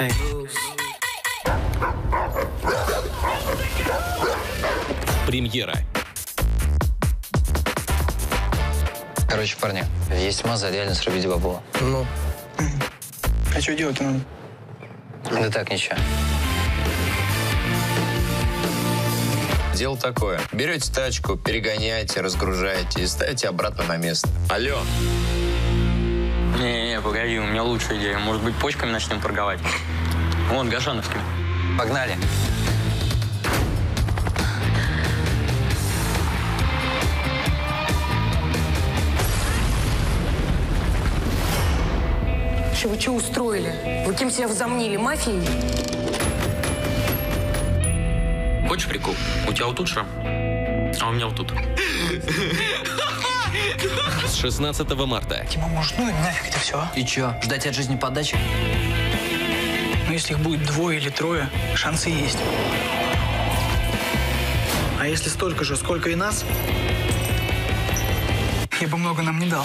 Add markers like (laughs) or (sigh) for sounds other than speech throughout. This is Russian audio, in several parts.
Окей. Премьера. Короче, парни, есть маза, реально срубить бабло. Ну, А что делать-то надо? Да так, ничего. Дело такое. Берете тачку, перегоняете, разгружаете и ставите обратно на место. Алло. Не-не, погоди, у меня лучшая идея. Может быть, почками начнем торговать? Вон, Гашановским. Погнали. Что вы что устроили? Вы кем себя возомнили? Мафией? Хочешь прикол? У тебя вот тут шрам, а у меня вот тут. (laughs) С 16 марта. Тима, может, ну и нафиг это все, а? И чё, ждать от жизни подачи? Ну, если их будет двое или трое, шансы есть. А если столько же, сколько и нас, я бы много нам не дал.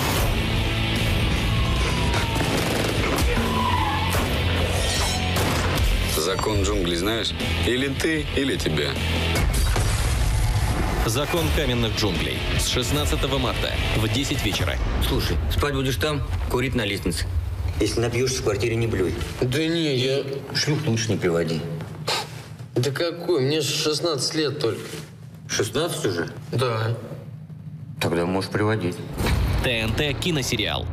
Закон джунглей знаешь? Или ты, или тебя. Закон каменных джунглей. С 16 марта в 10 вечера. Слушай, спать будешь там, курить на лестнице. Если напьешься в квартире, не блюй. Да не, я... Шлюх лучше не приводи. Да какой? Мне ж 16 лет только. 16 уже? Да. Тогда можешь приводить. ТНТ киносериал.